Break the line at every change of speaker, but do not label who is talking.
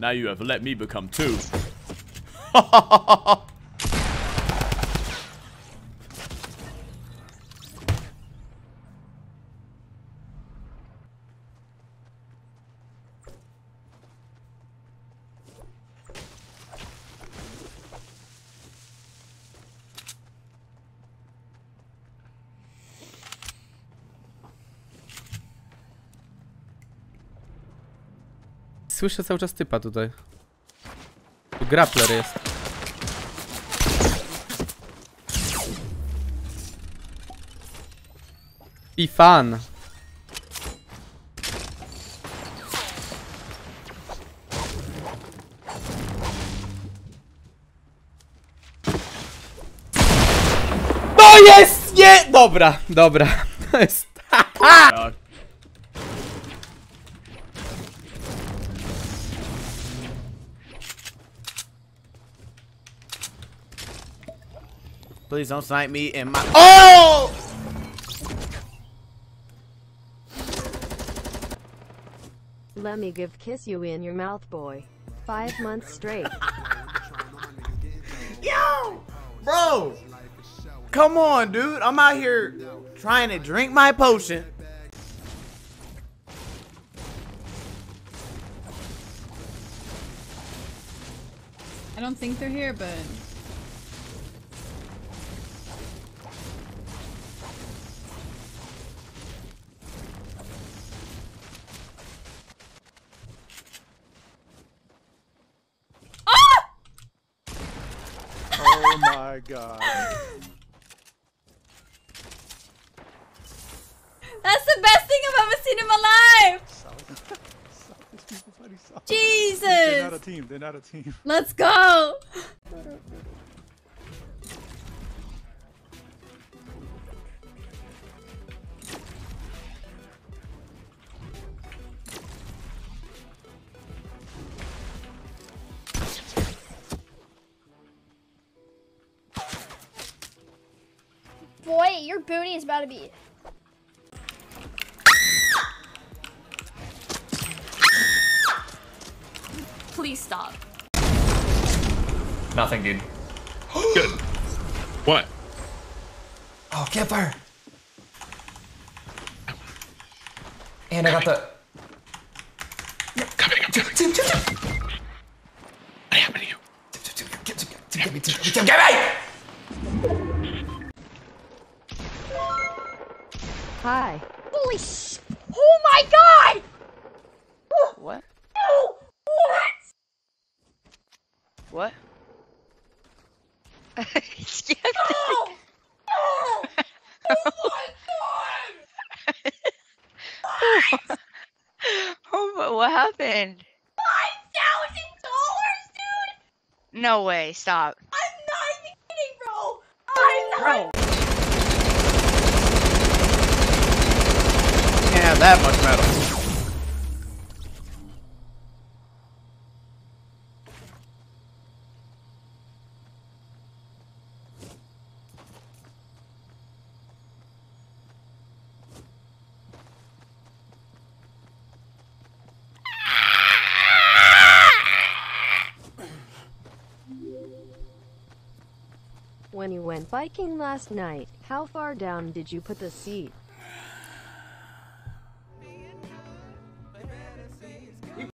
Now you have let me become two.
Słyszę cały czas typa tutaj. Tu grappler jest. I fan. No jest! Nie! Dobra, dobra. To jest...
Uh,
Please don't snipe me in my. Oh!
Let me give kiss you in your mouth, boy. Five months straight.
Yo! Bro! Come on, dude. I'm out here trying to drink my potion.
I don't think they're here, but
Oh my god.
that's the best thing I've ever seen in my life. Jesus.
They're not a team. They're not a team.
Let's go.
Your booty is about to be.
Please stop.
Nothing, dude.
Good. What?
Oh, campfire! And I got the.
Coming, I'm coming.
Tim, Tim, Tim!
What happened to you?
Tim, Tim, Tim, Tim, Tim, get me, Tim, Tim, get me!
Hi.
Holy sh! Oh my god!
What?
No! What?
What?
No! No! Oh my god! what?
Oh, but what happened?
Five thousand dollars, dude!
No way, stop.
I'm not even kidding, bro! I'm not.
Can't have that much metal.
When you went biking last night, how far down did you put the seat?